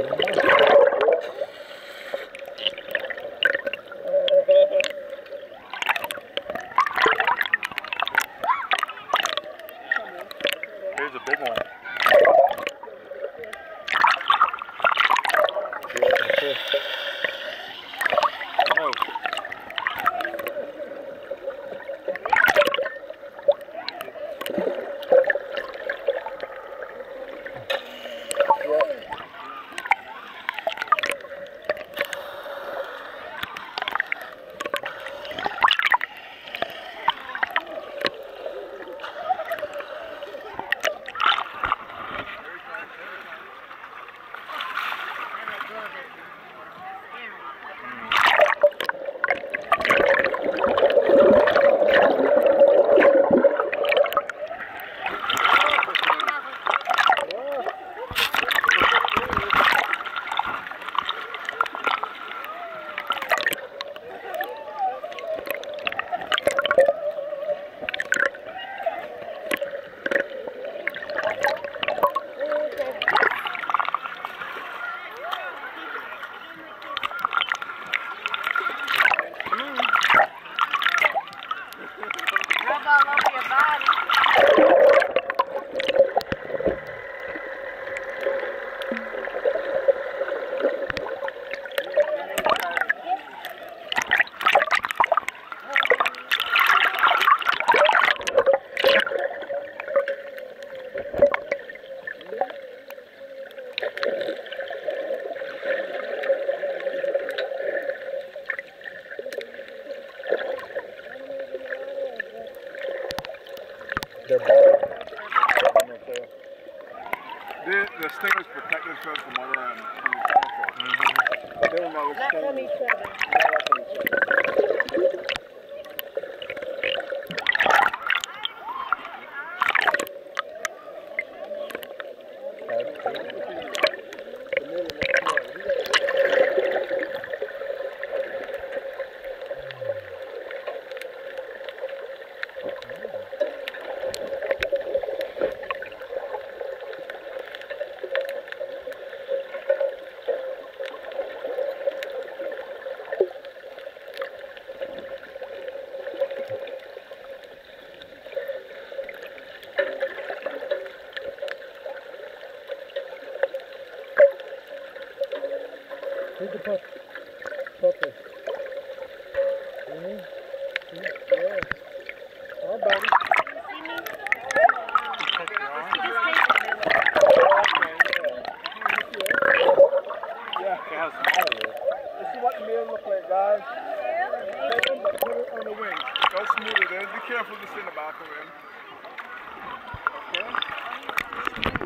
Here's a big one. They're both. The, the stingers protect themselves from other um, from the dinosaurs. They will not Not from each other. Who's the pup? Puppy. Mhm. Yeah. Hi, buddy. Take it. Yeah. Look how small it is. This is what the meal look like, guys. Take them, but it on the. Be careful just in the back of it. Okay?